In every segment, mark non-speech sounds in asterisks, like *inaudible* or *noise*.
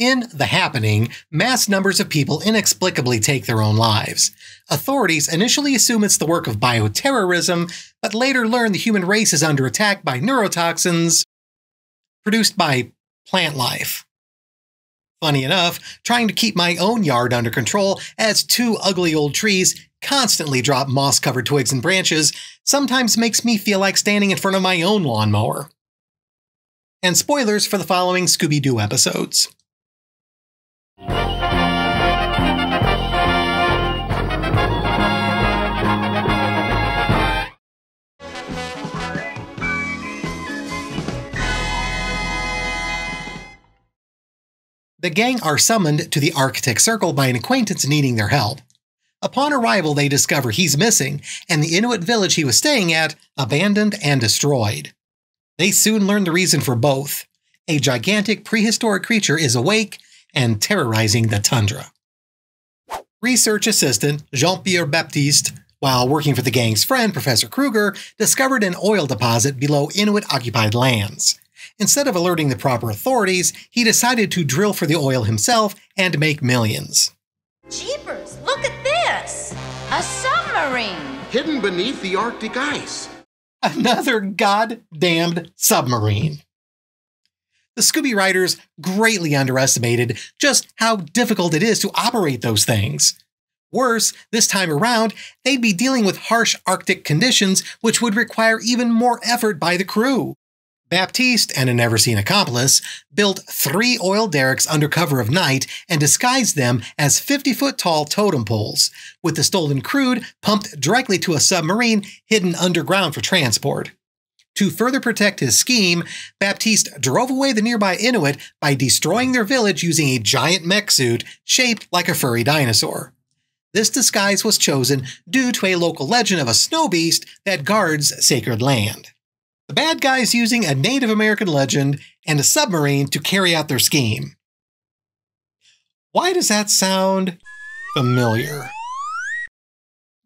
In The Happening, mass numbers of people inexplicably take their own lives. Authorities initially assume it's the work of bioterrorism, but later learn the human race is under attack by neurotoxins produced by plant life. Funny enough, trying to keep my own yard under control as two ugly old trees constantly drop moss covered twigs and branches sometimes makes me feel like standing in front of my own lawnmower. And spoilers for the following Scooby Doo episodes. The gang are summoned to the Arctic Circle by an acquaintance needing their help. Upon arrival, they discover he's missing, and the Inuit village he was staying at abandoned and destroyed. They soon learn the reason for both. A gigantic prehistoric creature is awake and terrorizing the tundra. Research assistant Jean Pierre Baptiste, while working for the gang's friend, Professor Kruger, discovered an oil deposit below Inuit occupied lands. Instead of alerting the proper authorities, he decided to drill for the oil himself and make millions. Jeepers, look at this! A submarine! Hidden beneath the Arctic ice. Another goddamned submarine. The Scooby writers greatly underestimated just how difficult it is to operate those things. Worse, this time around, they'd be dealing with harsh Arctic conditions, which would require even more effort by the crew. Baptiste and a never seen accomplice built three oil derricks under cover of night and disguised them as 50 foot tall totem poles, with the stolen crude pumped directly to a submarine hidden underground for transport. To further protect his scheme, Baptiste drove away the nearby Inuit by destroying their village using a giant mech suit shaped like a furry dinosaur. This disguise was chosen due to a local legend of a snow beast that guards sacred land. The bad guys using a Native American legend and a submarine to carry out their scheme. Why does that sound familiar?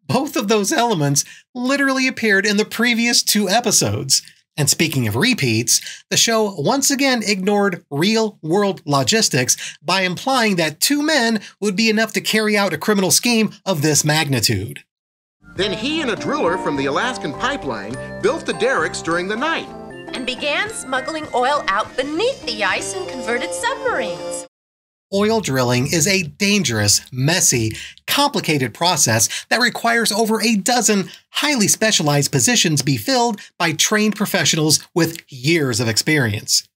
Both of those elements literally appeared in the previous two episodes. And speaking of repeats, the show once again ignored real world logistics by implying that two men would be enough to carry out a criminal scheme of this magnitude. Then he and a driller from the Alaskan pipeline built the derricks during the night. And began smuggling oil out beneath the ice in converted submarines. Oil drilling is a dangerous, messy, complicated process that requires over a dozen highly specialized positions be filled by trained professionals with years of experience.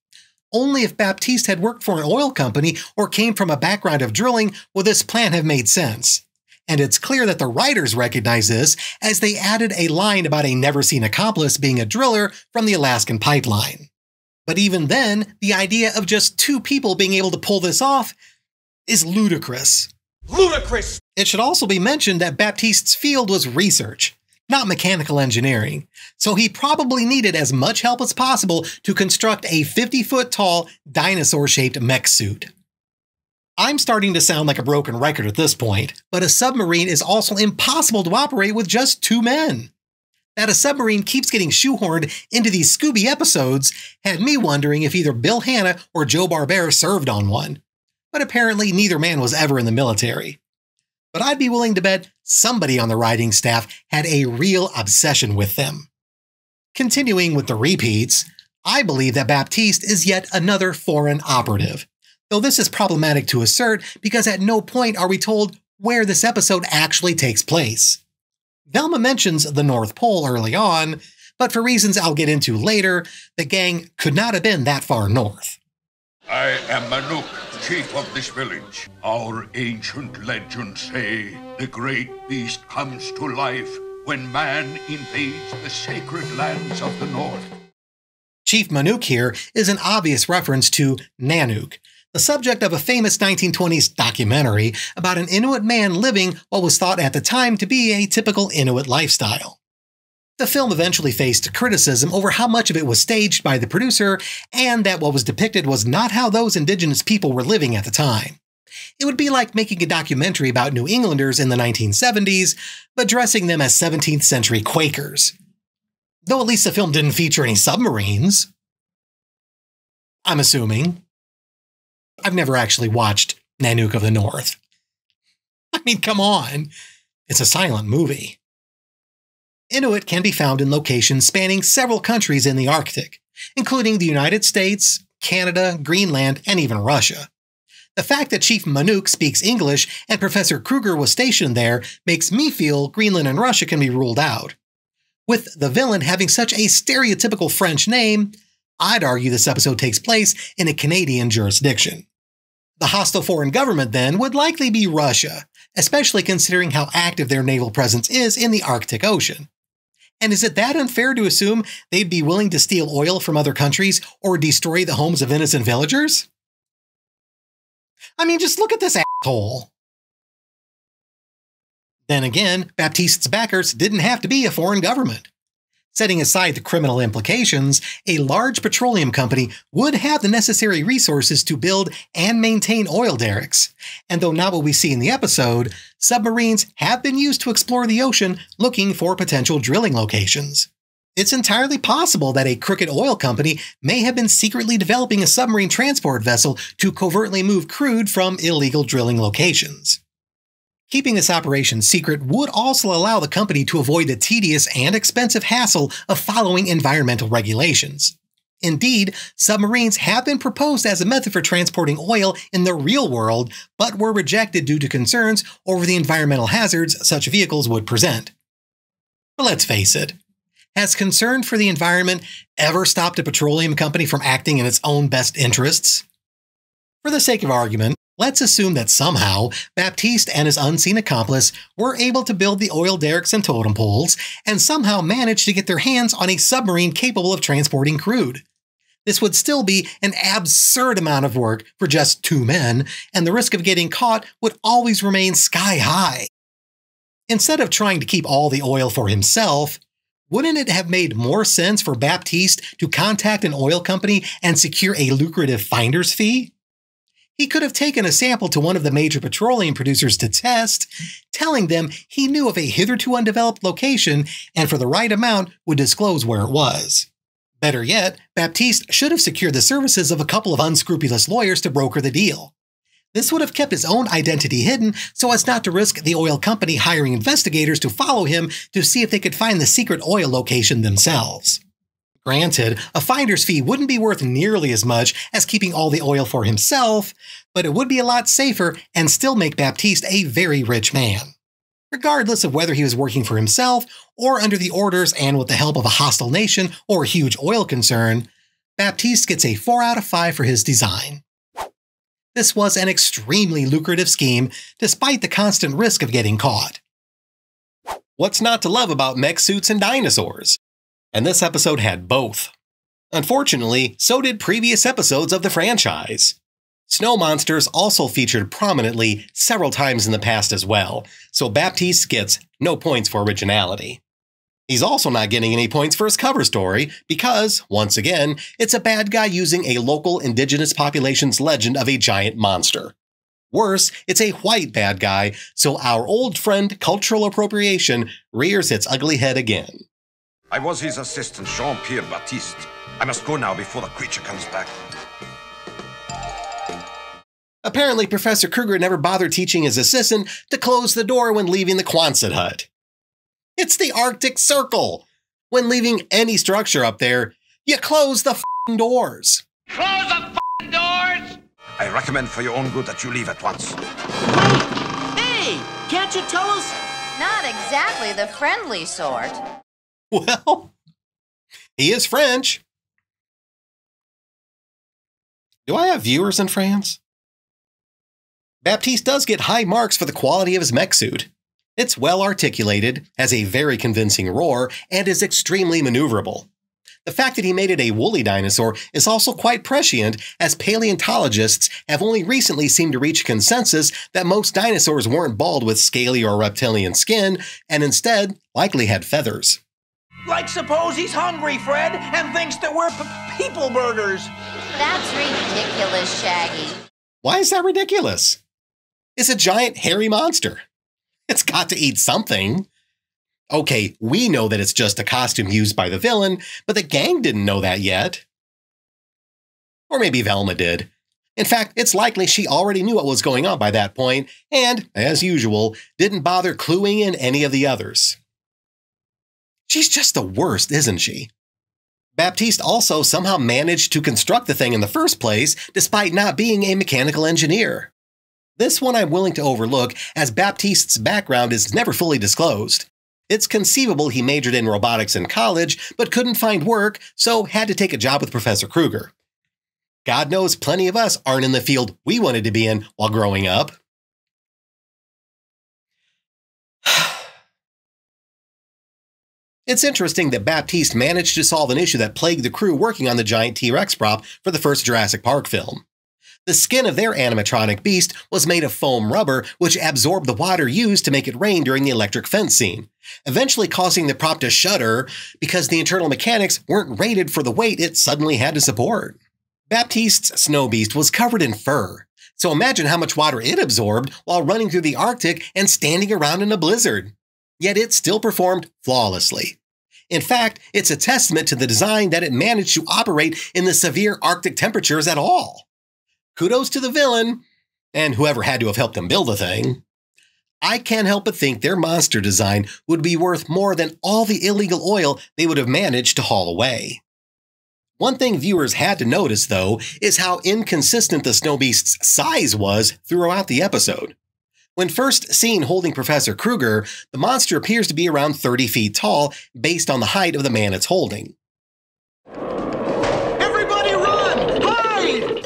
Only if Baptiste had worked for an oil company or came from a background of drilling would this plan have made sense and it's clear that the writers recognize this as they added a line about a never seen accomplice being a driller from the Alaskan pipeline. But even then, the idea of just two people being able to pull this off is ludicrous. Ludicrous! It should also be mentioned that Baptiste's field was research, not mechanical engineering, so he probably needed as much help as possible to construct a 50 foot tall, dinosaur shaped mech suit. I'm starting to sound like a broken record at this point, but a submarine is also impossible to operate with just two men. That a submarine keeps getting shoehorned into these Scooby episodes had me wondering if either Bill Hanna or Joe Barbera served on one. But apparently, neither man was ever in the military. But I'd be willing to bet somebody on the writing staff had a real obsession with them. Continuing with the repeats, I believe that Baptiste is yet another foreign operative though this is problematic to assert because at no point are we told where this episode actually takes place. Velma mentions the North Pole early on, but for reasons I'll get into later, the gang could not have been that far north. I am Manuk, chief of this village. Our ancient legends say the great beast comes to life when man invades the sacred lands of the north. Chief Manuk here is an obvious reference to Nanook, the subject of a famous 1920s documentary about an Inuit man living what was thought at the time to be a typical Inuit lifestyle. The film eventually faced criticism over how much of it was staged by the producer and that what was depicted was not how those indigenous people were living at the time. It would be like making a documentary about New Englanders in the 1970s, but dressing them as 17th century Quakers. Though at least the film didn't feature any submarines. I'm assuming. I've never actually watched Nanook of the North. *laughs* I mean, come on. It's a silent movie. Inuit can be found in locations spanning several countries in the Arctic, including the United States, Canada, Greenland, and even Russia. The fact that Chief Manook speaks English and Professor Kruger was stationed there makes me feel Greenland and Russia can be ruled out. With the villain having such a stereotypical French name, I'd argue this episode takes place in a Canadian jurisdiction. The hostile foreign government, then, would likely be Russia, especially considering how active their naval presence is in the Arctic Ocean. And is it that unfair to assume they'd be willing to steal oil from other countries or destroy the homes of innocent villagers? I mean, just look at this asshole. Then again, Baptiste's backers didn't have to be a foreign government. Setting aside the criminal implications, a large petroleum company would have the necessary resources to build and maintain oil derricks. And though not what we see in the episode, submarines have been used to explore the ocean looking for potential drilling locations. It's entirely possible that a crooked oil company may have been secretly developing a submarine transport vessel to covertly move crude from illegal drilling locations. Keeping this operation secret would also allow the company to avoid the tedious and expensive hassle of following environmental regulations. Indeed, submarines have been proposed as a method for transporting oil in the real world, but were rejected due to concerns over the environmental hazards such vehicles would present. But let's face it, has concern for the environment ever stopped a petroleum company from acting in its own best interests? For the sake of argument, Let's assume that somehow Baptiste and his unseen accomplice were able to build the oil derricks and totem poles and somehow managed to get their hands on a submarine capable of transporting crude. This would still be an absurd amount of work for just two men, and the risk of getting caught would always remain sky high. Instead of trying to keep all the oil for himself, wouldn't it have made more sense for Baptiste to contact an oil company and secure a lucrative finder's fee? He could have taken a sample to one of the major petroleum producers to test, telling them he knew of a hitherto undeveloped location and for the right amount would disclose where it was. Better yet, Baptiste should have secured the services of a couple of unscrupulous lawyers to broker the deal. This would have kept his own identity hidden so as not to risk the oil company hiring investigators to follow him to see if they could find the secret oil location themselves. Granted, a finder's fee wouldn't be worth nearly as much as keeping all the oil for himself, but it would be a lot safer and still make Baptiste a very rich man. Regardless of whether he was working for himself or under the orders and with the help of a hostile nation or a huge oil concern, Baptiste gets a 4 out of 5 for his design. This was an extremely lucrative scheme, despite the constant risk of getting caught. What's not to love about mech suits and dinosaurs? And this episode had both. Unfortunately, so did previous episodes of the franchise. Snow monsters also featured prominently several times in the past as well, so Baptiste gets no points for originality. He's also not getting any points for his cover story because, once again, it's a bad guy using a local indigenous population's legend of a giant monster. Worse, it's a white bad guy, so our old friend cultural appropriation rears its ugly head again. I was his assistant, Jean-Pierre Baptiste. I must go now before the creature comes back. Apparently, Professor Kruger never bothered teaching his assistant to close the door when leaving the Quonset hut. It's the Arctic Circle. When leaving any structure up there, you close the doors. Close the doors! I recommend for your own good that you leave at once. Wait! Hey! Can't you tell us? Not exactly the friendly sort. *laughs* Well, he is French. Do I have viewers in France? Baptiste does get high marks for the quality of his mech suit. It's well articulated, has a very convincing roar, and is extremely maneuverable. The fact that he made it a woolly dinosaur is also quite prescient, as paleontologists have only recently seemed to reach consensus that most dinosaurs weren't bald with scaly or reptilian skin, and instead likely had feathers. Like suppose he's hungry, Fred, and thinks that we're people burgers. That's ridiculous, Shaggy. Why is that ridiculous? It's a giant hairy monster. It's got to eat something. Okay, we know that it's just a costume used by the villain, but the gang didn't know that yet. Or maybe Velma did. In fact, it's likely she already knew what was going on by that point, and, as usual, didn't bother cluing in any of the others. She's just the worst, isn't she? Baptiste also somehow managed to construct the thing in the first place, despite not being a mechanical engineer. This one I'm willing to overlook, as Baptiste's background is never fully disclosed. It's conceivable he majored in robotics in college, but couldn't find work, so had to take a job with Professor Kruger. God knows plenty of us aren't in the field we wanted to be in while growing up. It's interesting that Baptiste managed to solve an issue that plagued the crew working on the giant T Rex prop for the first Jurassic Park film. The skin of their animatronic beast was made of foam rubber, which absorbed the water used to make it rain during the electric fence scene, eventually causing the prop to shudder because the internal mechanics weren't rated for the weight it suddenly had to support. Baptiste's snow beast was covered in fur, so imagine how much water it absorbed while running through the Arctic and standing around in a blizzard. Yet it still performed flawlessly. In fact, it's a testament to the design that it managed to operate in the severe Arctic temperatures at all. Kudos to the villain, and whoever had to have helped them build the thing. I can't help but think their monster design would be worth more than all the illegal oil they would have managed to haul away. One thing viewers had to notice, though, is how inconsistent the Snow Beast's size was throughout the episode. When first seen holding Professor Kruger, the monster appears to be around 30 feet tall based on the height of the man it's holding. Everybody run! Hide!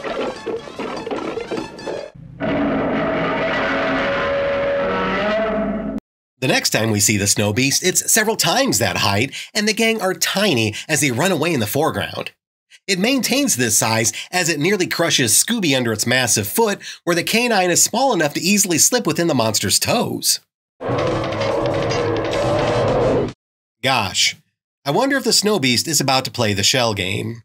The next time we see the snow beast, it's several times that height, and the gang are tiny as they run away in the foreground. It maintains this size as it nearly crushes Scooby under its massive foot, where the canine is small enough to easily slip within the monster's toes. Gosh, I wonder if the snow beast is about to play the shell game.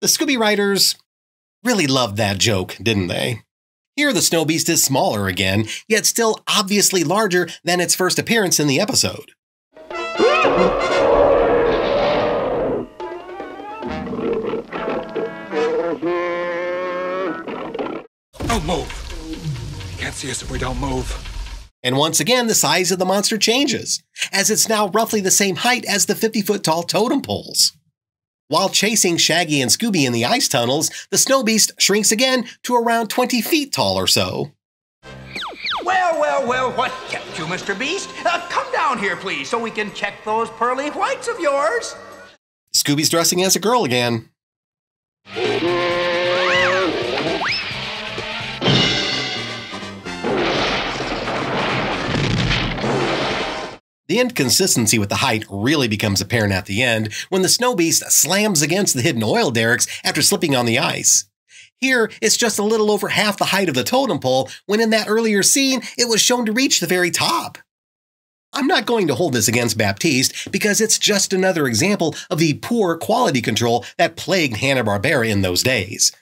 The Scooby writers really loved that joke, didn't they? Here, the snow beast is smaller again, yet still obviously larger than its first appearance in the episode. Don't move. You can't see us if we don't move. And once again, the size of the monster changes, as it's now roughly the same height as the 50 foot tall totem poles. While chasing Shaggy and Scooby in the ice tunnels, the snow beast shrinks again to around 20 feet tall or so. Well, well, well, what kept you, Mr. Beast? Uh, come down here, please, so we can check those pearly whites of yours. Scooby's dressing as a girl again. The inconsistency with the height really becomes apparent at the end when the snow beast slams against the hidden oil derricks after slipping on the ice. Here, it's just a little over half the height of the totem pole, when in that earlier scene, it was shown to reach the very top. I'm not going to hold this against Baptiste because it's just another example of the poor quality control that plagued Hanna-Barbera in those days.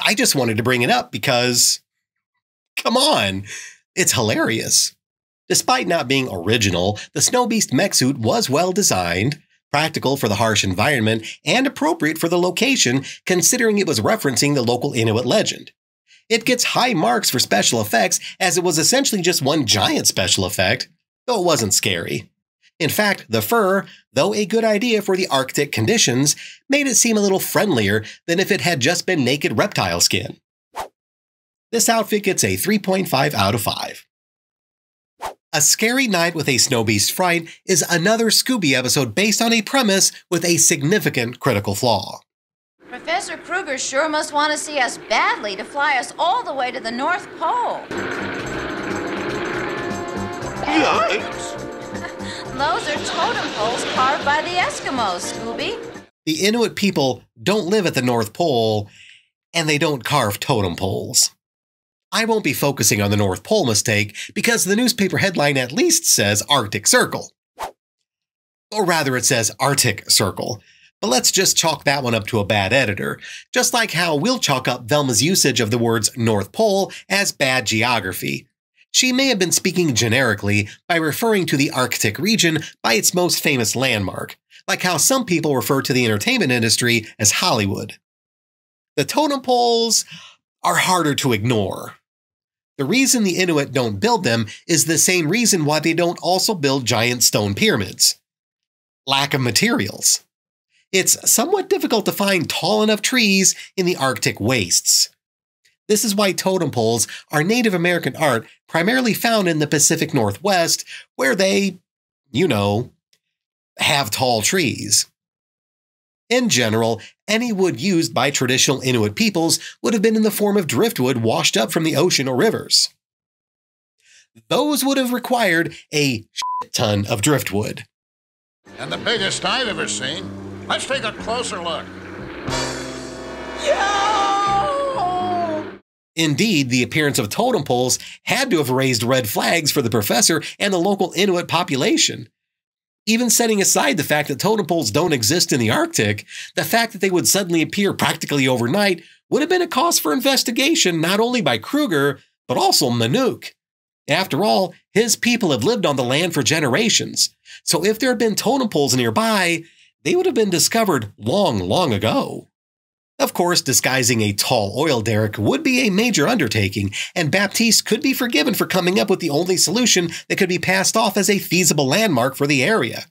I just wanted to bring it up because, come on, it's hilarious. Despite not being original, the Snow Beast mech suit was well designed, practical for the harsh environment, and appropriate for the location, considering it was referencing the local Inuit legend. It gets high marks for special effects, as it was essentially just one giant special effect, though it wasn't scary. In fact, the fur, though a good idea for the Arctic conditions, made it seem a little friendlier than if it had just been naked reptile skin. This outfit gets a 3.5 out of 5. A Scary Night with a Snow Beast Fright is another Scooby episode based on a premise with a significant critical flaw. Professor Kruger sure must want to see us badly to fly us all the way to the North Pole. Yikes! *laughs* Those are totem poles carved by the Eskimos, Scooby. The Inuit people don't live at the North Pole, and they don't carve totem poles. I won't be focusing on the North Pole mistake because the newspaper headline at least says Arctic Circle. Or rather, it says Arctic Circle. But let's just chalk that one up to a bad editor, just like how we'll chalk up Velma's usage of the words North Pole as bad geography. She may have been speaking generically by referring to the Arctic region by its most famous landmark, like how some people refer to the entertainment industry as Hollywood. The totem poles are harder to ignore. The reason the Inuit don't build them is the same reason why they don't also build giant stone pyramids lack of materials. It's somewhat difficult to find tall enough trees in the Arctic wastes. This is why totem poles are Native American art primarily found in the Pacific Northwest, where they, you know, have tall trees. In general, any wood used by traditional Inuit peoples would have been in the form of driftwood washed up from the ocean or rivers. Those would have required a ton of driftwood. And the biggest I've ever seen. Let's take a closer look. Yeah! Indeed, the appearance of totem poles had to have raised red flags for the professor and the local Inuit population. Even setting aside the fact that totem poles don't exist in the Arctic, the fact that they would suddenly appear practically overnight would have been a cause for investigation not only by Kruger, but also Manuk. After all, his people have lived on the land for generations, so if there had been totem poles nearby, they would have been discovered long, long ago. Of course, disguising a tall oil derrick would be a major undertaking, and Baptiste could be forgiven for coming up with the only solution that could be passed off as a feasible landmark for the area.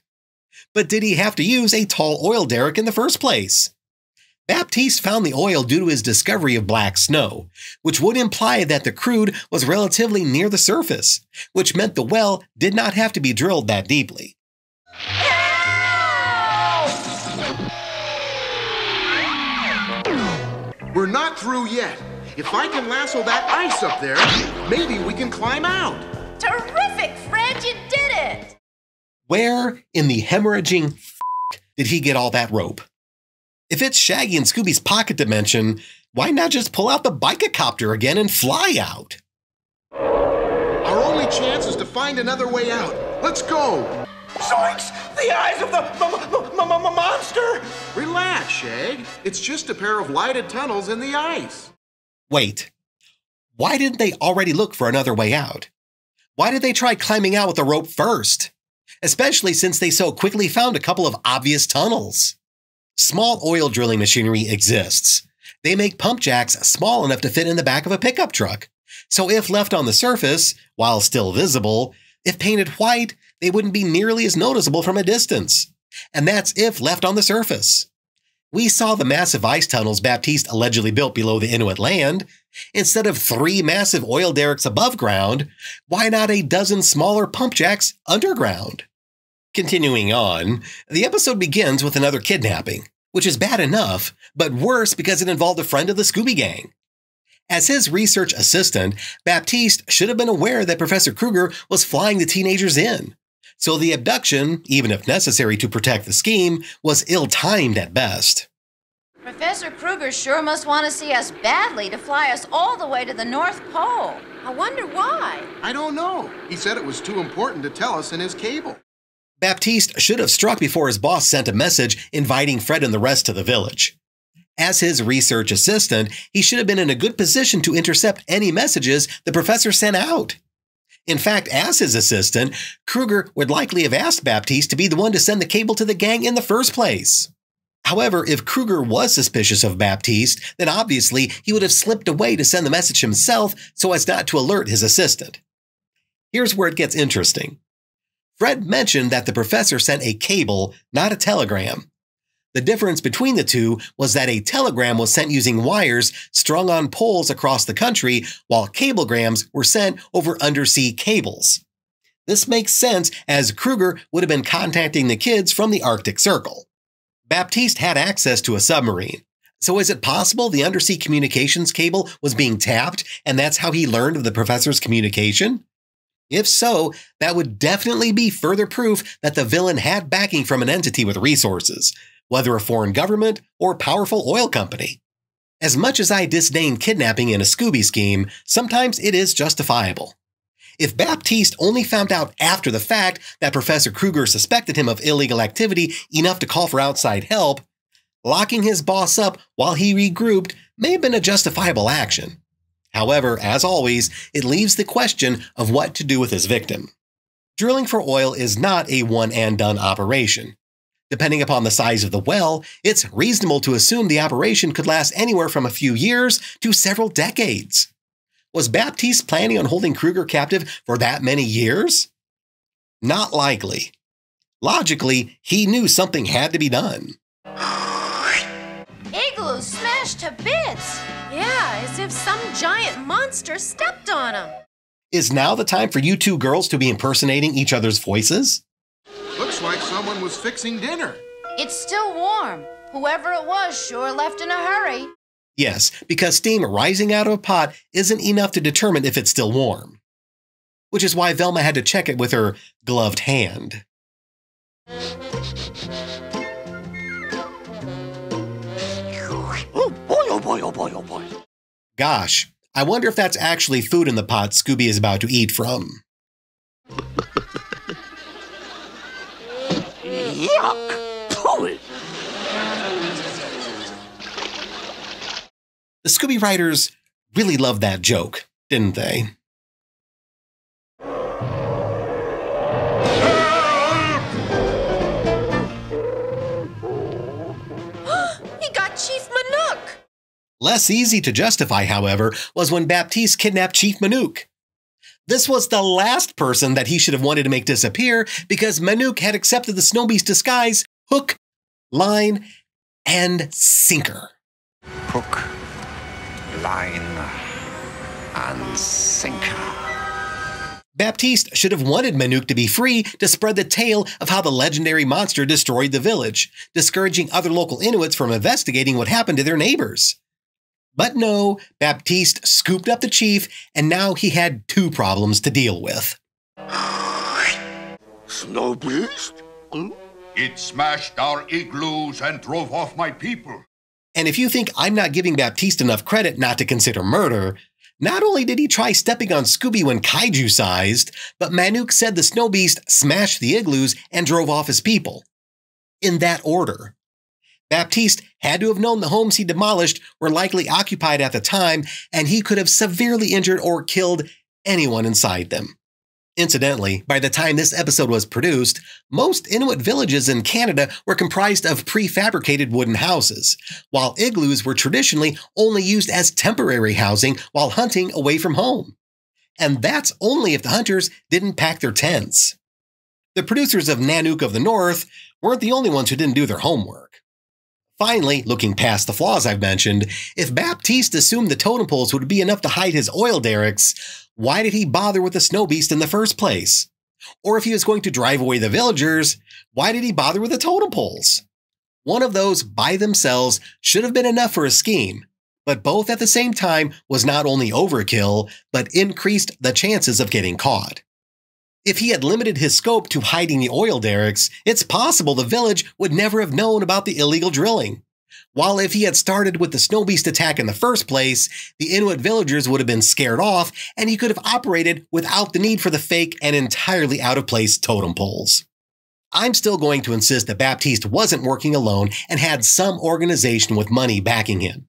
But did he have to use a tall oil derrick in the first place? Baptiste found the oil due to his discovery of black snow, which would imply that the crude was relatively near the surface, which meant the well did not have to be drilled that deeply. We're not through yet. If I can lasso that ice up there, maybe we can climb out. Terrific, Fred, you did it! Where in the hemorrhaging f- did he get all that rope? If it's Shaggy and Scooby's pocket dimension, why not just pull out the bikecopter again and fly out? Our only chance is to find another way out. Let's go. Zoinks! The eyes of the m- m- m- monster! Shag. It's just a pair of lighted tunnels in the ice. Wait, why didn't they already look for another way out? Why did they try climbing out with a rope first? Especially since they so quickly found a couple of obvious tunnels. Small oil drilling machinery exists. They make pump jacks small enough to fit in the back of a pickup truck. So if left on the surface, while still visible, if painted white, they wouldn't be nearly as noticeable from a distance. And that's if left on the surface. We saw the massive ice tunnels Baptiste allegedly built below the Inuit land. Instead of three massive oil derricks above ground, why not a dozen smaller pump jacks underground? Continuing on, the episode begins with another kidnapping, which is bad enough, but worse because it involved a friend of the Scooby Gang. As his research assistant, Baptiste should have been aware that Professor Kruger was flying the teenagers in. So the abduction, even if necessary to protect the scheme, was ill timed at best. Professor Kruger sure must want to see us badly to fly us all the way to the North Pole. I wonder why. I don't know. He said it was too important to tell us in his cable. Baptiste should have struck before his boss sent a message inviting Fred and the rest to the village. As his research assistant, he should have been in a good position to intercept any messages the professor sent out. In fact, as his assistant, Kruger would likely have asked Baptiste to be the one to send the cable to the gang in the first place. However, if Kruger was suspicious of Baptiste, then obviously he would have slipped away to send the message himself so as not to alert his assistant. Here's where it gets interesting. Fred mentioned that the professor sent a cable, not a telegram. The difference between the two was that a telegram was sent using wires strung on poles across the country, while cablegrams were sent over undersea cables. This makes sense as Kruger would have been contacting the kids from the Arctic Circle. Baptiste had access to a submarine. So is it possible the undersea communications cable was being tapped and that's how he learned of the professor's communication? If so, that would definitely be further proof that the villain had backing from an entity with resources, whether a foreign government or a powerful oil company. As much as I disdain kidnapping in a Scooby scheme, sometimes it is justifiable. If Baptiste only found out after the fact that Professor Kruger suspected him of illegal activity enough to call for outside help, locking his boss up while he regrouped may have been a justifiable action. However, as always, it leaves the question of what to do with his victim. Drilling for oil is not a one and done operation. Depending upon the size of the well, it's reasonable to assume the operation could last anywhere from a few years to several decades. Was Baptiste planning on holding Kruger captive for that many years? Not likely. Logically, he knew something had to be done. *sighs* Igloo smashed to bits. Yeah, as if some giant monster stepped on him. Is now the time for you two girls to be impersonating each other's voices? Looks like someone was fixing dinner. It's still warm. Whoever it was sure left in a hurry. Yes, because steam rising out of a pot isn't enough to determine if it's still warm. Which is why Velma had to check it with her gloved hand. Oh boy, oh boy, oh boy, oh boy. Gosh, I wonder if that's actually food in the pot Scooby is about to eat from. Yuck! Pooey. The Scooby writers really loved that joke, didn't they? *gasps* he got Chief Manook. Less easy to justify, however, was when Baptiste kidnapped Chief Manook. This was the last person that he should have wanted to make disappear because Manuk had accepted the Snow Beast disguise hook, line, and sinker. Hook, line, and sinker. Baptiste should have wanted Manuk to be free to spread the tale of how the legendary monster destroyed the village, discouraging other local Inuits from investigating what happened to their neighbors. But no, Baptiste scooped up the chief, and now he had two problems to deal with. *sighs* Snow Beast? Hmm? It smashed our igloos and drove off my people. And if you think I'm not giving Baptiste enough credit not to consider murder, not only did he try stepping on Scooby when kaiju sized, but Manook said the snow beast smashed the igloos and drove off his people. In that order. Baptiste had to have known the homes he demolished were likely occupied at the time, and he could have severely injured or killed anyone inside them. Incidentally, by the time this episode was produced, most Inuit villages in Canada were comprised of prefabricated wooden houses, while igloos were traditionally only used as temporary housing while hunting away from home. And that's only if the hunters didn't pack their tents. The producers of Nanook of the North weren't the only ones who didn't do their homework. Finally, looking past the flaws I've mentioned, if Baptiste assumed the totem poles would be enough to hide his oil derricks, why did he bother with the snow beast in the first place? Or if he was going to drive away the villagers, why did he bother with the totem poles? One of those by themselves should have been enough for a scheme, but both at the same time was not only overkill, but increased the chances of getting caught. If he had limited his scope to hiding the oil derricks, it's possible the village would never have known about the illegal drilling. While if he had started with the snow beast attack in the first place, the Inuit villagers would have been scared off and he could have operated without the need for the fake and entirely out of place totem poles. I'm still going to insist that Baptiste wasn't working alone and had some organization with money backing him.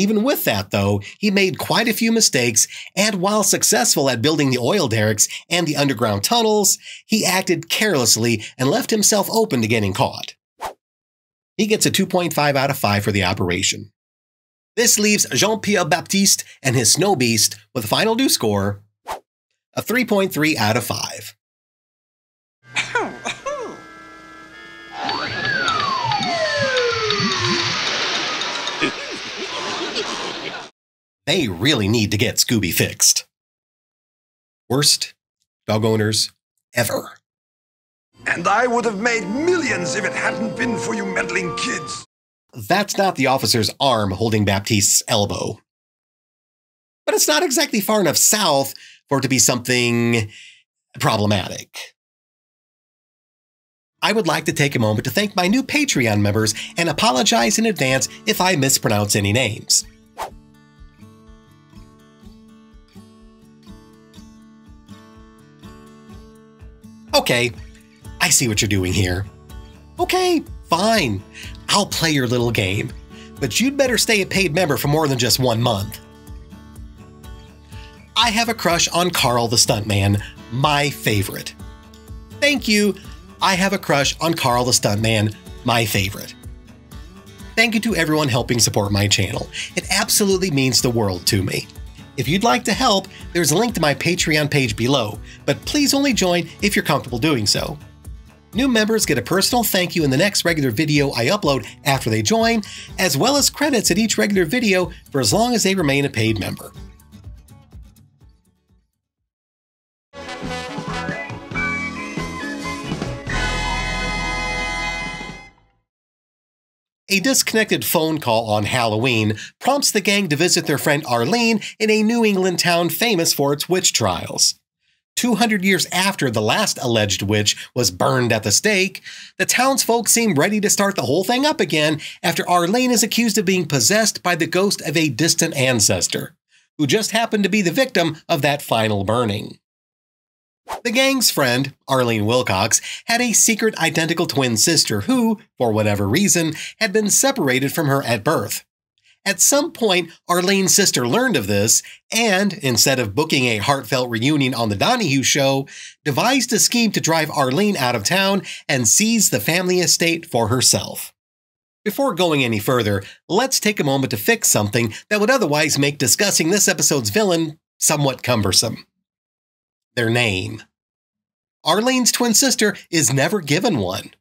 Even with that, though, he made quite a few mistakes, and while successful at building the oil derricks and the underground tunnels, he acted carelessly and left himself open to getting caught. He gets a 2.5 out of 5 for the operation. This leaves Jean Pierre Baptiste and his Snow Beast with a final due score of 3.3 out of 5. They really need to get Scooby fixed. Worst dog owners ever. And I would have made millions if it hadn't been for you meddling kids. That's not the officer's arm holding Baptiste's elbow. But it's not exactly far enough south for it to be something problematic. I would like to take a moment to thank my new Patreon members and apologize in advance if I mispronounce any names. Okay, I see what you're doing here. Okay, fine. I'll play your little game. But you'd better stay a paid member for more than just one month. I have a crush on Carl the Stuntman, my favorite. Thank you. I have a crush on Carl the Stuntman, my favorite. Thank you to everyone helping support my channel. It absolutely means the world to me. If you'd like to help, there's a link to my Patreon page below, but please only join if you're comfortable doing so. New members get a personal thank you in the next regular video I upload after they join, as well as credits at each regular video for as long as they remain a paid member. A disconnected phone call on Halloween prompts the gang to visit their friend Arlene in a New England town famous for its witch trials. 200 years after the last alleged witch was burned at the stake, the townsfolk seem ready to start the whole thing up again after Arlene is accused of being possessed by the ghost of a distant ancestor, who just happened to be the victim of that final burning. The gang's friend, Arlene Wilcox, had a secret identical twin sister who, for whatever reason, had been separated from her at birth. At some point, Arlene's sister learned of this and, instead of booking a heartfelt reunion on The Donahue Show, devised a scheme to drive Arlene out of town and seize the family estate for herself. Before going any further, let's take a moment to fix something that would otherwise make discussing this episode's villain somewhat cumbersome. Their name. Arlene's twin sister is never given one.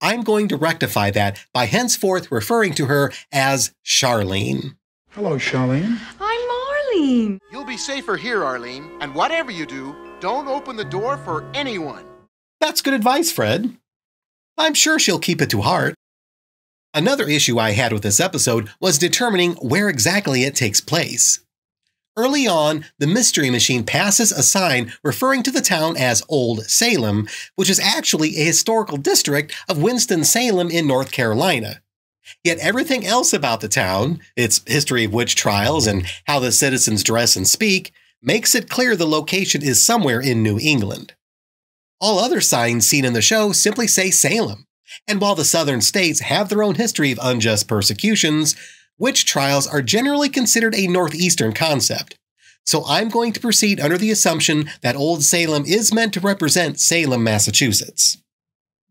I'm going to rectify that by henceforth referring to her as Charlene. Hello, Charlene. I'm Arlene. You'll be safer here, Arlene, and whatever you do, don't open the door for anyone. That's good advice, Fred. I'm sure she'll keep it to heart. Another issue I had with this episode was determining where exactly it takes place. Early on, the Mystery Machine passes a sign referring to the town as Old Salem, which is actually a historical district of Winston-Salem in North Carolina. Yet everything else about the town, its history of witch trials and how the citizens dress and speak, makes it clear the location is somewhere in New England. All other signs seen in the show simply say Salem, and while the southern states have their own history of unjust persecutions, witch trials are generally considered a Northeastern concept. So I'm going to proceed under the assumption that Old Salem is meant to represent Salem, Massachusetts.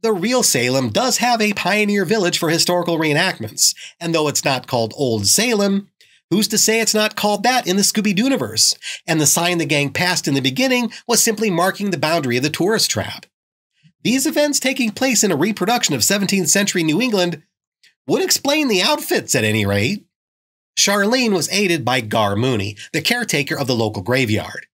The real Salem does have a pioneer village for historical reenactments, and though it's not called Old Salem, who's to say it's not called that in the Scooby Doo universe? And the sign the gang passed in the beginning was simply marking the boundary of the tourist trap. These events taking place in a reproduction of 17th century New England would explain the outfits at any rate. Charlene was aided by Gar Mooney, the caretaker of the local graveyard.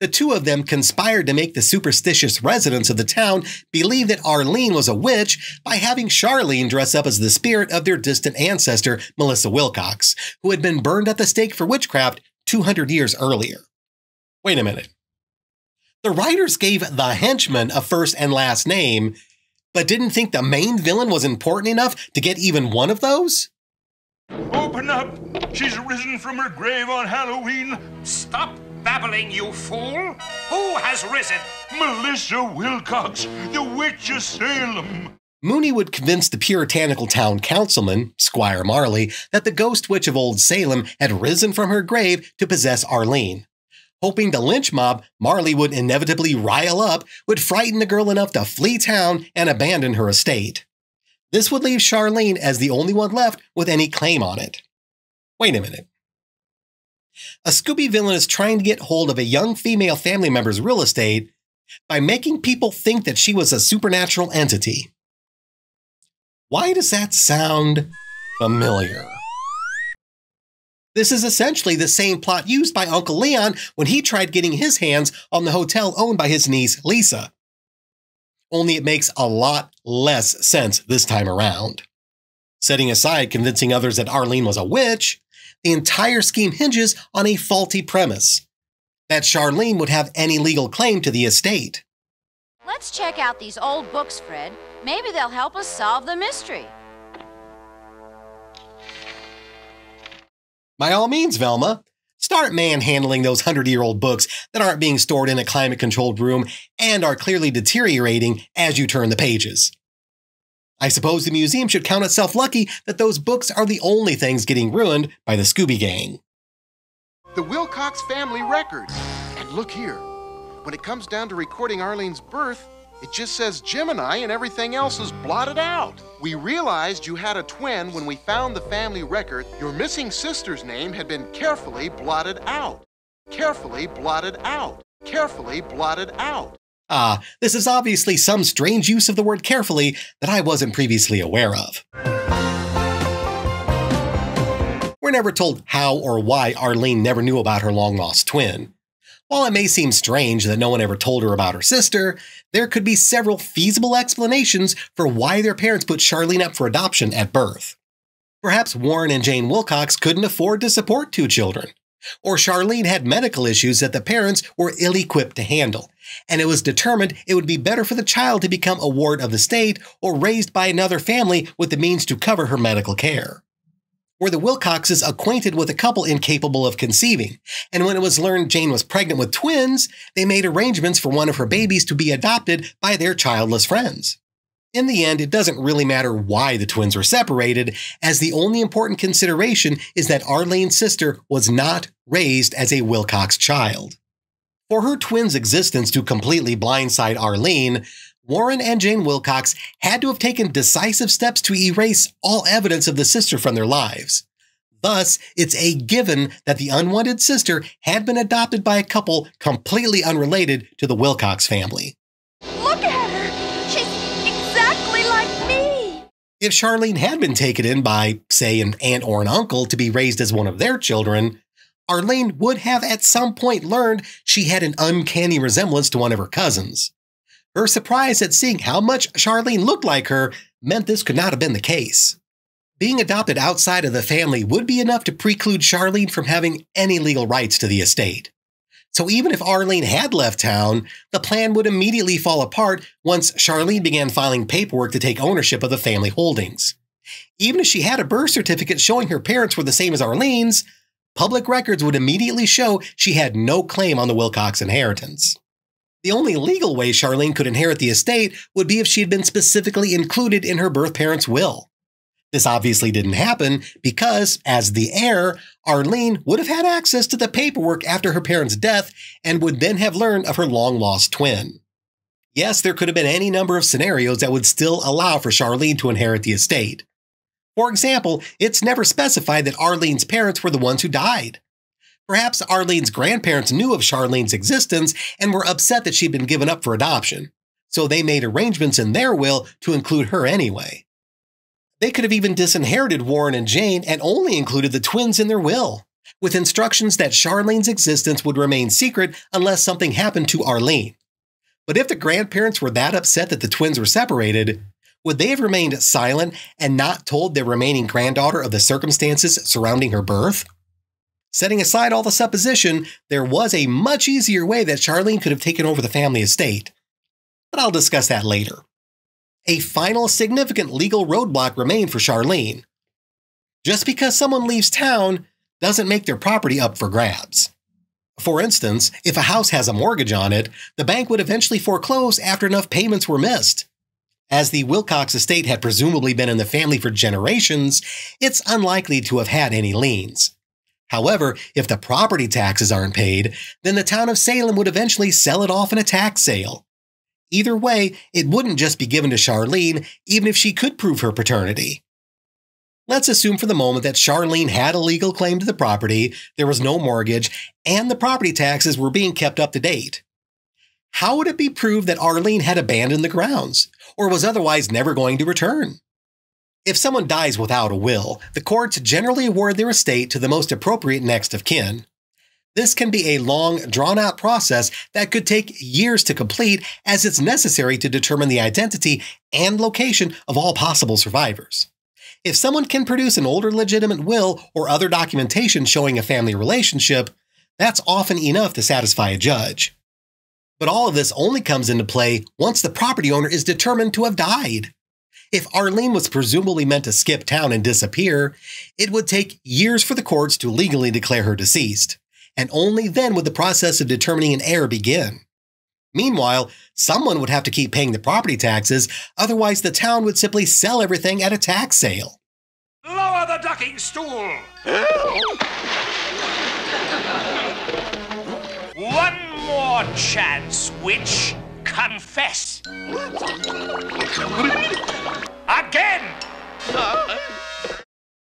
The two of them conspired to make the superstitious residents of the town believe that Arlene was a witch by having Charlene dress up as the spirit of their distant ancestor, Melissa Wilcox, who had been burned at the stake for witchcraft 200 years earlier. Wait a minute. The writers gave the henchman a first and last name, but didn't think the main villain was important enough to get even one of those? Open up! She's risen from her grave on Halloween. Stop babbling, you fool! Who has risen? Melissa Wilcox, the Witch of Salem. Mooney would convince the puritanical town councilman, Squire Marley, that the ghost witch of Old Salem had risen from her grave to possess Arlene. Hoping the lynch mob Marley would inevitably rile up would frighten the girl enough to flee town and abandon her estate. This would leave Charlene as the only one left with any claim on it. Wait a minute. A Scooby villain is trying to get hold of a young female family member's real estate by making people think that she was a supernatural entity. Why does that sound familiar? This is essentially the same plot used by Uncle Leon when he tried getting his hands on the hotel owned by his niece, Lisa. Only it makes a lot less sense this time around. Setting aside convincing others that Arlene was a witch, the entire scheme hinges on a faulty premise that Charlene would have any legal claim to the estate. Let's check out these old books, Fred. Maybe they'll help us solve the mystery. By all means, Velma, start manhandling those 100 year old books that aren't being stored in a climate controlled room and are clearly deteriorating as you turn the pages. I suppose the museum should count itself lucky that those books are the only things getting ruined by the Scooby Gang. the Wilcox family records. And look here. When it comes down to recording Arlene's birth, it just says Gemini and everything else is blotted out. We realized you had a twin when we found the family record. Your missing sister's name had been carefully blotted out. Carefully blotted out. Carefully blotted out. Ah, this is obviously some strange use of the word carefully that I wasn't previously aware of. We're never told how or why Arlene never knew about her long lost twin. While it may seem strange that no one ever told her about her sister, there could be several feasible explanations for why their parents put Charlene up for adoption at birth. Perhaps Warren and Jane Wilcox couldn't afford to support two children. Or Charlene had medical issues that the parents were ill equipped to handle, and it was determined it would be better for the child to become a ward of the state or raised by another family with the means to cover her medical care. Were the Wilcoxes acquainted with a couple incapable of conceiving, and when it was learned Jane was pregnant with twins, they made arrangements for one of her babies to be adopted by their childless friends. In the end, it doesn't really matter why the twins were separated, as the only important consideration is that Arlene's sister was not raised as a Wilcox child. For her twins' existence to completely blindside Arlene, Warren and Jane Wilcox had to have taken decisive steps to erase all evidence of the sister from their lives. Thus, it's a given that the unwanted sister had been adopted by a couple completely unrelated to the Wilcox family. Look at her! She's exactly like me! If Charlene had been taken in by, say, an aunt or an uncle to be raised as one of their children, Arlene would have at some point learned she had an uncanny resemblance to one of her cousins. Her surprise at seeing how much Charlene looked like her meant this could not have been the case. Being adopted outside of the family would be enough to preclude Charlene from having any legal rights to the estate. So even if Arlene had left town, the plan would immediately fall apart once Charlene began filing paperwork to take ownership of the family holdings. Even if she had a birth certificate showing her parents were the same as Arlene's, public records would immediately show she had no claim on the Wilcox inheritance. The only legal way Charlene could inherit the estate would be if she had been specifically included in her birth parents' will. This obviously didn't happen because, as the heir, Arlene would have had access to the paperwork after her parents' death and would then have learned of her long lost twin. Yes, there could have been any number of scenarios that would still allow for Charlene to inherit the estate. For example, it's never specified that Arlene's parents were the ones who died. Perhaps Arlene's grandparents knew of Charlene's existence and were upset that she'd been given up for adoption, so they made arrangements in their will to include her anyway. They could have even disinherited Warren and Jane and only included the twins in their will, with instructions that Charlene's existence would remain secret unless something happened to Arlene. But if the grandparents were that upset that the twins were separated, would they have remained silent and not told their remaining granddaughter of the circumstances surrounding her birth? Setting aside all the supposition, there was a much easier way that Charlene could have taken over the family estate. But I'll discuss that later. A final significant legal roadblock remained for Charlene. Just because someone leaves town doesn't make their property up for grabs. For instance, if a house has a mortgage on it, the bank would eventually foreclose after enough payments were missed. As the Wilcox estate had presumably been in the family for generations, it's unlikely to have had any liens. However, if the property taxes aren't paid, then the town of Salem would eventually sell it off in a tax sale. Either way, it wouldn't just be given to Charlene, even if she could prove her paternity. Let's assume for the moment that Charlene had a legal claim to the property, there was no mortgage, and the property taxes were being kept up to date. How would it be proved that Arlene had abandoned the grounds, or was otherwise never going to return? If someone dies without a will, the courts generally award their estate to the most appropriate next of kin. This can be a long, drawn out process that could take years to complete as it's necessary to determine the identity and location of all possible survivors. If someone can produce an older legitimate will or other documentation showing a family relationship, that's often enough to satisfy a judge. But all of this only comes into play once the property owner is determined to have died. If Arlene was presumably meant to skip town and disappear, it would take years for the courts to legally declare her deceased, and only then would the process of determining an heir begin. Meanwhile, someone would have to keep paying the property taxes, otherwise, the town would simply sell everything at a tax sale. Lower the ducking stool! your chance, witch. Confess. Again!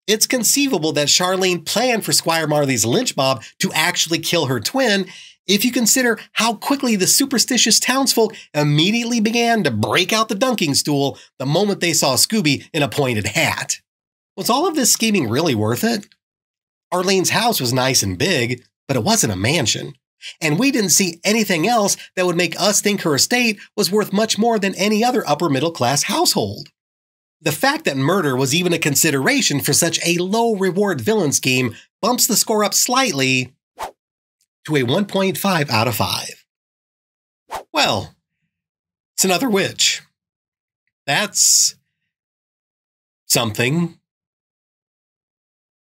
It's conceivable that Charlene planned for Squire Marley's lynch mob to actually kill her twin if you consider how quickly the superstitious townsfolk immediately began to break out the dunking stool the moment they saw Scooby in a pointed hat. Was all of this scheming really worth it? Arlene's house was nice and big, but it wasn't a mansion. And we didn't see anything else that would make us think her estate was worth much more than any other upper middle class household. The fact that murder was even a consideration for such a low reward villain scheme bumps the score up slightly to a 1.5 out of 5. Well, it's another witch. That's something.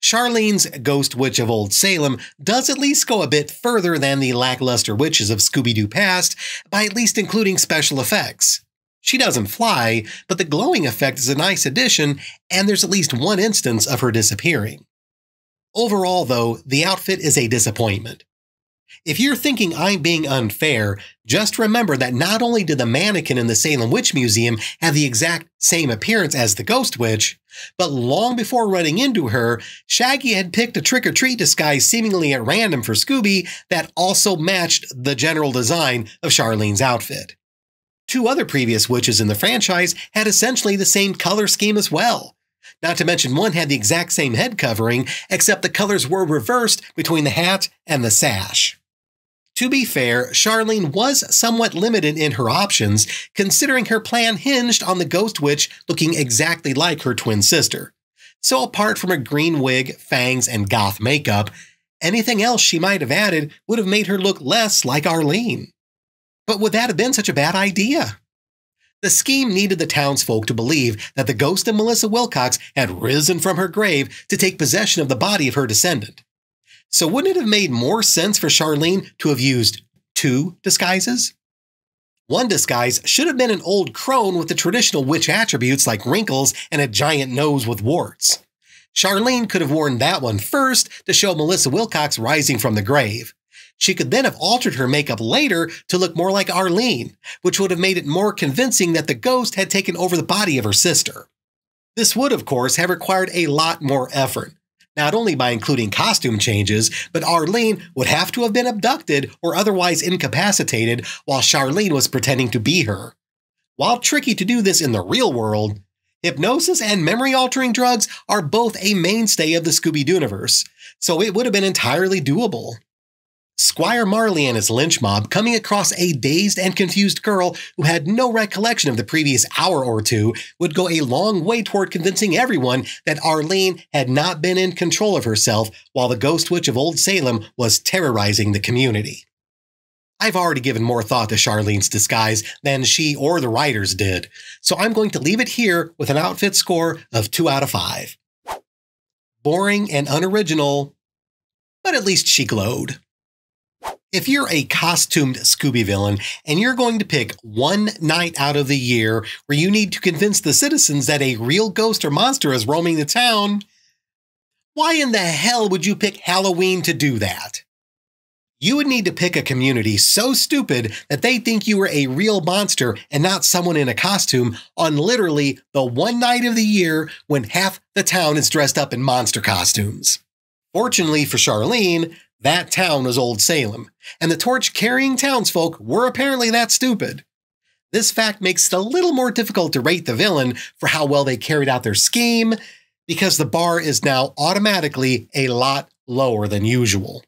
Charlene's Ghost Witch of Old Salem does at least go a bit further than the lackluster witches of Scooby Doo past by at least including special effects. She doesn't fly, but the glowing effect is a nice addition, and there's at least one instance of her disappearing. Overall, though, the outfit is a disappointment. If you're thinking I'm being unfair, just remember that not only did the mannequin in the Salem Witch Museum have the exact same appearance as the Ghost Witch, but long before running into her, Shaggy had picked a trick or treat disguise seemingly at random for Scooby that also matched the general design of Charlene's outfit. Two other previous witches in the franchise had essentially the same color scheme as well. Not to mention, one had the exact same head covering, except the colors were reversed between the hat and the sash. To be fair, Charlene was somewhat limited in her options, considering her plan hinged on the Ghost Witch looking exactly like her twin sister. So, apart from a green wig, fangs, and goth makeup, anything else she might have added would have made her look less like Arlene. But would that have been such a bad idea? The scheme needed the townsfolk to believe that the ghost of Melissa Wilcox had risen from her grave to take possession of the body of her descendant. So wouldn't it have made more sense for Charlene to have used two disguises? One disguise should have been an old crone with the traditional witch attributes like wrinkles and a giant nose with warts. Charlene could have worn that one first to show Melissa Wilcox rising from the grave. She could then have altered her makeup later to look more like Arlene, which would have made it more convincing that the ghost had taken over the body of her sister. This would, of course, have required a lot more effort, not only by including costume changes, but Arlene would have to have been abducted or otherwise incapacitated while Charlene was pretending to be her. While tricky to do this in the real world, hypnosis and memory altering drugs are both a mainstay of the Scooby Doo universe, so it would have been entirely doable. Squire Marley and his lynch mob coming across a dazed and confused girl who had no recollection of the previous hour or two would go a long way toward convincing everyone that Arlene had not been in control of herself while the ghost witch of Old Salem was terrorizing the community. I've already given more thought to Charlene's disguise than she or the writers did, so I'm going to leave it here with an outfit score of 2 out of 5. Boring and unoriginal, but at least she glowed. If you're a costumed Scooby villain and you're going to pick one night out of the year where you need to convince the citizens that a real ghost or monster is roaming the town, why in the hell would you pick Halloween to do that? You would need to pick a community so stupid that they think you were a real monster and not someone in a costume on literally the one night of the year when half the town is dressed up in monster costumes. Fortunately for Charlene, that town was Old Salem, and the torch carrying townsfolk were apparently that stupid. This fact makes it a little more difficult to rate the villain for how well they carried out their scheme, because the bar is now automatically a lot lower than usual.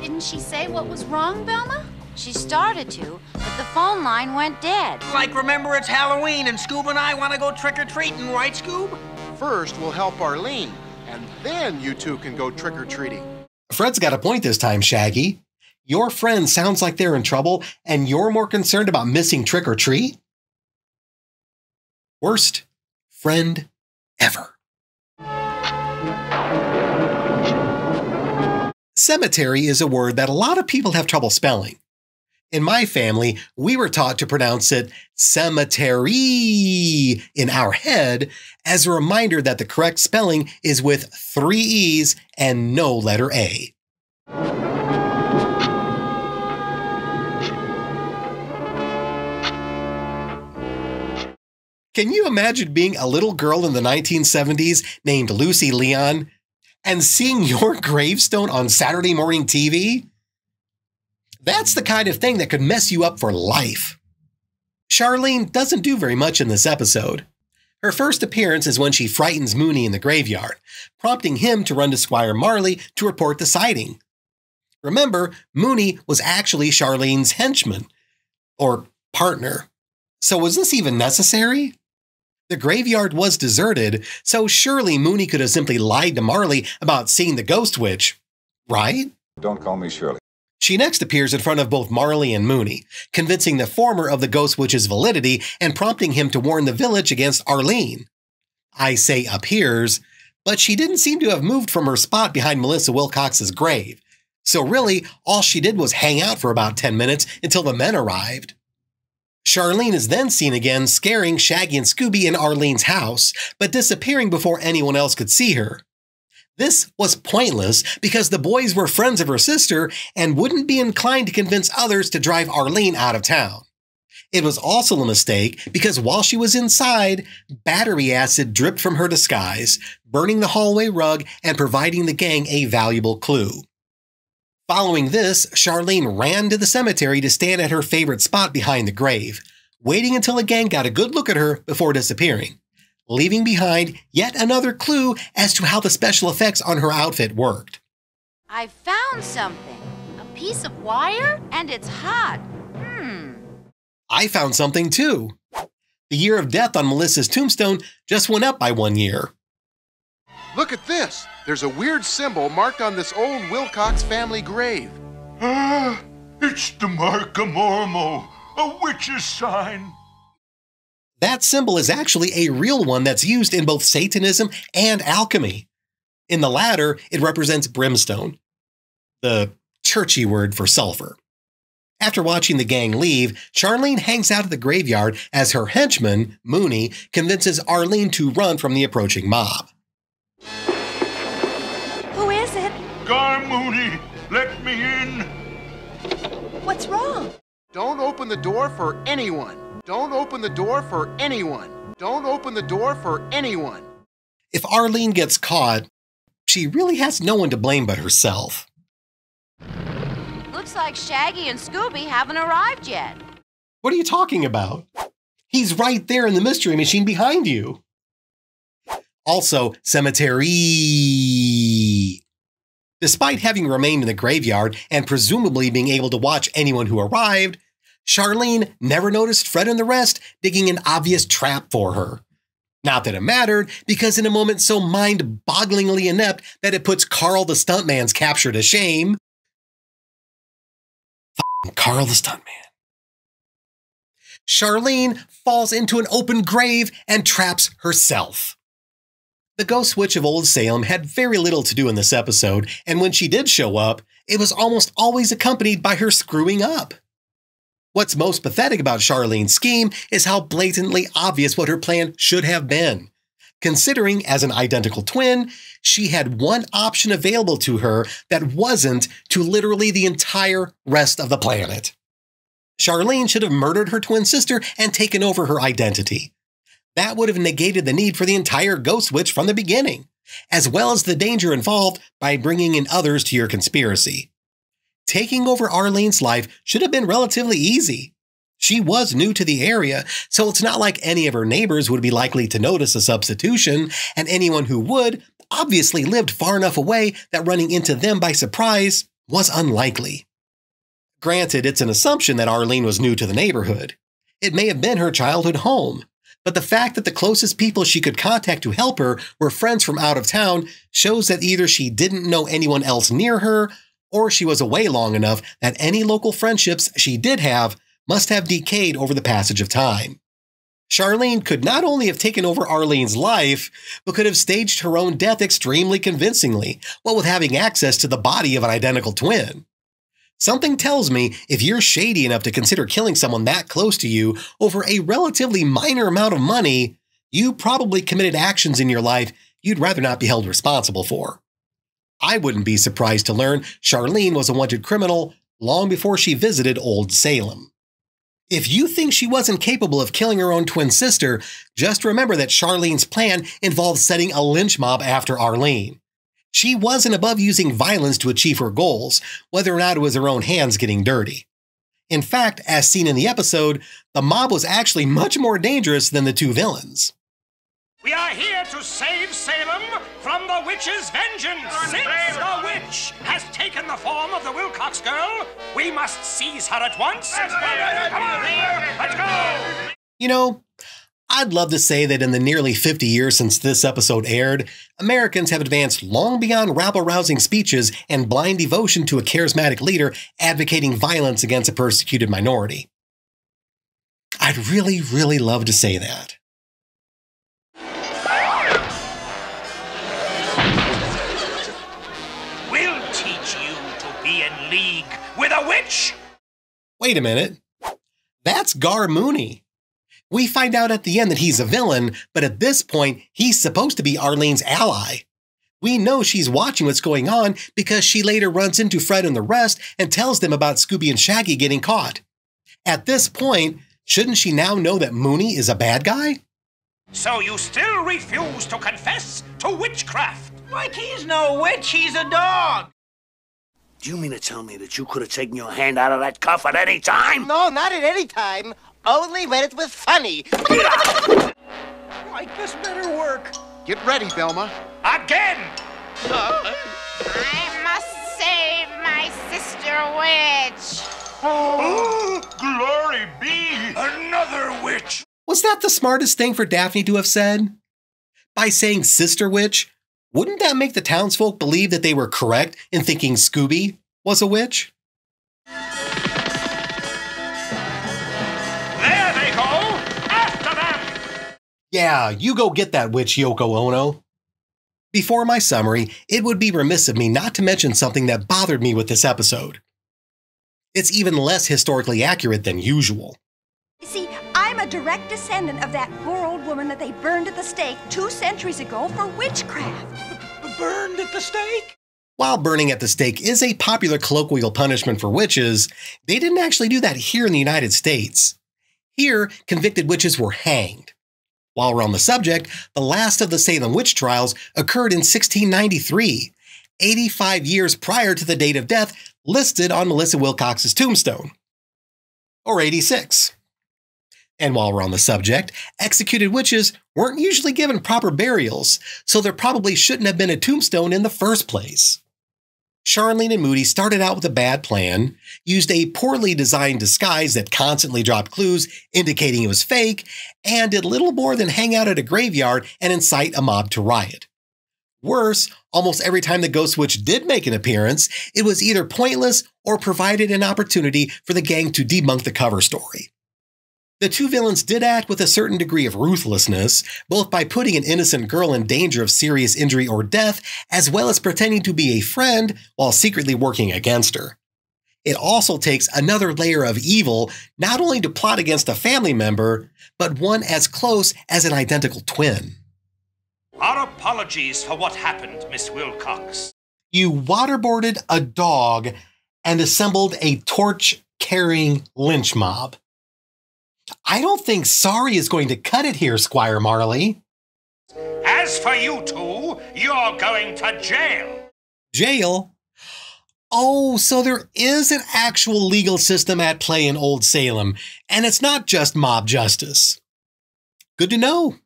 Didn't she say what was wrong, Velma? She started to, but the phone line went dead. Like, remember it's Halloween and Scoob and I want to go trick or treating, right, Scoob? First, we'll help Arlene, and then you two can go trick or treating. Fred's got a point this time, Shaggy. Your friend sounds like they're in trouble, and you're more concerned about missing trick or treat? Worst friend ever. Cemetery is a word that a lot of people have trouble spelling. In my family, we were taught to pronounce it cemetery in our head as a reminder that the correct spelling is with three E's and no letter A. Can you imagine being a little girl in the 1970s named Lucy Leon and seeing your *laughs* gravestone on Saturday morning TV? That's the kind of thing that could mess you up for life. Charlene doesn't do very much in this episode. Her first appearance is when she frightens Mooney in the graveyard, prompting him to run to Squire Marley to report the sighting. Remember, Mooney was actually Charlene's henchman, or partner. So was this even necessary? The graveyard was deserted, so surely Mooney could have simply lied to Marley about seeing the ghost witch, right? Don't call me Shirley. She next appears in front of both Marley and Mooney, convincing the former of the ghost witch's validity and prompting him to warn the village against Arlene. I say appears, but she didn't seem to have moved from her spot behind Melissa Wilcox's grave. So really, all she did was hang out for about 10 minutes until the men arrived. Charlene is then seen again scaring Shaggy and Scooby in Arlene's house, but disappearing before anyone else could see her. This was pointless because the boys were friends of her sister and wouldn't be inclined to convince others to drive Arlene out of town. It was also a mistake because while she was inside, battery acid dripped from her disguise, burning the hallway rug and providing the gang a valuable clue. Following this, Charlene ran to the cemetery to stand at her favorite spot behind the grave, waiting until the gang got a good look at her before disappearing, leaving behind yet another clue as to how the special effects on her outfit worked. I found something. A piece of wire, and it's hot. Hmm. I found something too. The year of death on Melissa's tombstone just went up by one year. Look at this. There's a weird symbol marked on this old Wilcox family grave. Ah, it's the mark of Mormo, a witch's sign. That symbol is actually a real one that's used in both Satanism and alchemy. In the latter, it represents brimstone, the churchy word for sulfur. After watching the gang leave, Charlene hangs out at the graveyard as her henchman, Mooney, convinces Arlene to run from the approaching mob. Who is it? Gar Mooney, let me in. What's wrong? Don't open the door for anyone. Don't open the door for anyone. Don't open the door for anyone. If Arlene gets caught, she really has no one to blame but herself. Looks like Shaggy and Scooby haven't arrived yet. What are you talking about? He's right there in the mystery machine behind you. Also, cemetery. Despite having remained in the graveyard and presumably being able to watch anyone who arrived, Charlene never noticed Fred and the rest digging an obvious trap for her. Not that it mattered, because in a moment so mind bogglingly inept that it puts Carl the stuntman's capture to shame. Carl the stuntman. Charlene falls into an open grave and traps herself. The Ghost Witch of Old Salem had very little to do in this episode, and when she did show up, it was almost always accompanied by her screwing up. What's most pathetic about Charlene's scheme is how blatantly obvious what her plan should have been. Considering, as an identical twin, she had one option available to her that wasn't to literally the entire rest of the planet. Charlene should have murdered her twin sister and taken over her identity. That would have negated the need for the entire Ghost Witch from the beginning, as well as the danger involved by bringing in others to your conspiracy. Taking over Arlene's life should have been relatively easy. She was new to the area, so it's not like any of her neighbors would be likely to notice a substitution, and anyone who would obviously lived far enough away that running into them by surprise was unlikely. Granted, it's an assumption that Arlene was new to the neighborhood. It may have been her childhood home, but the fact that the closest people she could contact to help her were friends from out of town shows that either she didn't know anyone else near her or she was away long enough that any local friendships she did have must have decayed over the passage of time. Charlene could not only have taken over Arlene's life, but could have staged her own death extremely convincingly, what with having access to the body of an identical twin. Something tells me if you're shady enough to consider killing someone that close to you over a relatively minor amount of money, you probably committed actions in your life you'd rather not be held responsible for. I wouldn't be surprised to learn Charlene was a wanted criminal long before she visited Old Salem. If you think she wasn't capable of killing her own twin sister, just remember that Charlene's plan involved setting a lynch mob after Arlene. She wasn't above using violence to achieve her goals, whether or not it was her own hands getting dirty. In fact, as seen in the episode, the mob was actually much more dangerous than the two villains. We are here to save Salem from the witch's vengeance. Since the witch has taken the form of the Wilcox girl, we must seize her at once. Come on, let's go. You know, I'd love to say that in the nearly 50 years since this episode aired, Americans have advanced long beyond rabble rousing speeches and blind devotion to a charismatic leader advocating violence against a persecuted minority. I'd really, really love to say that. With a witch. Wait a minute. That's Gar Mooney. We find out at the end that he's a villain, but at this point, he's supposed to be Arlene's ally. We know she's watching what's going on because she later runs into Fred and the rest and tells them about Scooby and Shaggy getting caught. At this point, shouldn't she now know that Mooney is a bad guy? So you still refuse to confess to witchcraft? Like he's no witch, he's a dog. Do you mean to tell me that you could have taken your hand out of that cuff at any time? No, not at any time. Only when it was funny. Like this better work. Get ready, Velma. Again! I must save my sister witch. Oh, glory be! Another witch! Was that the smartest thing for Daphne to have said? By saying sister witch, wouldn't that make the townsfolk believe that they were correct in thinking Scooby was a witch? There they go! After them! Yeah, you go get that witch, Yoko Ono. Before my summary, it would be remiss of me not to mention something that bothered me with this episode. It's even less historically accurate than usual. See, I'm a direct descendant of that poor old woman that they burned at the stake two centuries ago for witchcraft. Burned at the stake? While burning at the stake is a popular colloquial punishment for witches, they didn't actually do that here in the United States. Here, convicted witches were hanged. While we're on the subject, the last of the Salem witch trials occurred in 1693, 85 years prior to the date of death listed on Melissa Wilcox's tombstone. Or 86. And while we're on the subject, executed witches weren't usually given proper burials, so there probably shouldn't have been a tombstone in the first place. Charlene and Mooney started out with a bad plan, used a poorly designed disguise that constantly dropped clues indicating it was fake, and did little more than hang out at a graveyard and incite a mob to riot. Worse, almost every time the Ghost Witch did make an appearance, it was either pointless or provided an opportunity for the gang to debunk the cover story. The two villains did act with a certain degree of ruthlessness, both by putting an innocent girl in danger of serious injury or death, as well as pretending to be a friend while secretly working against her. It also takes another layer of evil not only to plot against a family member, but one as close as an identical twin. Our apologies for what happened, Miss Wilcox. You waterboarded a dog and assembled a torch carrying lynch mob. I don't think sorry is going to cut it here, Squire Marley. As for you two, you're going to jail. Jail? Oh, so there is an actual legal system at play in Old Salem, and it's not just mob justice. Good to know.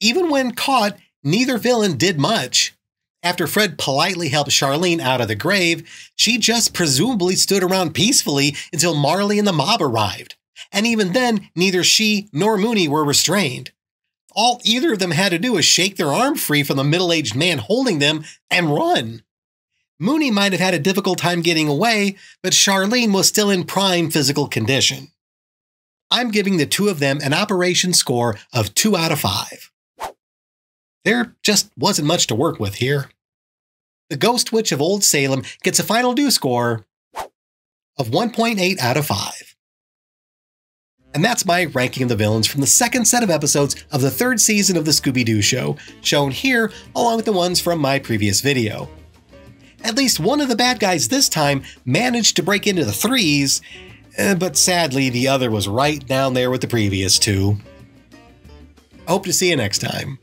Even when caught, neither villain did much. After Fred politely helped Charlene out of the grave, she just presumably stood around peacefully until Marley and the mob arrived. And even then, neither she nor Mooney were restrained. All either of them had to do was shake their arm free from the middle aged man holding them and run. Mooney might have had a difficult time getting away, but Charlene was still in prime physical condition. I'm giving the two of them an operation score of 2 out of 5. There just wasn't much to work with here. The Ghost Witch of Old Salem gets a final due score of 1.8 out of 5. And that's my ranking of the villains from the second set of episodes of the third season of the Scooby Doo show, shown here along with the ones from my previous video. At least one of the bad guys this time managed to break into the threes, Eh, but sadly, the other was right down there with the previous two. Hope to see you next time.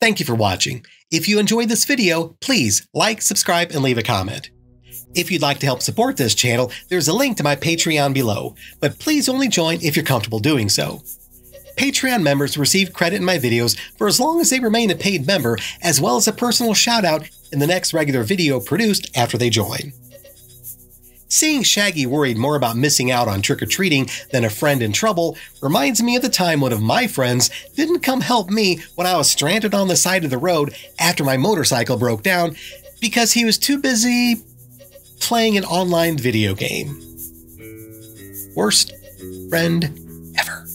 Thank you for watching. If you enjoyed this video, please like, subscribe, and leave a comment. If you'd like to help support this channel, there's a link to my Patreon below, but please only join if you're comfortable doing so. Patreon members receive credit in my videos for as long as they remain a paid member, as well as a personal shout out in the next regular video produced after they join. Seeing Shaggy worried more about missing out on trick or treating than a friend in trouble reminds me of the time one of my friends didn't come help me when I was stranded on the side of the road after my motorcycle broke down because he was too busy playing an online video game. Worst friend ever.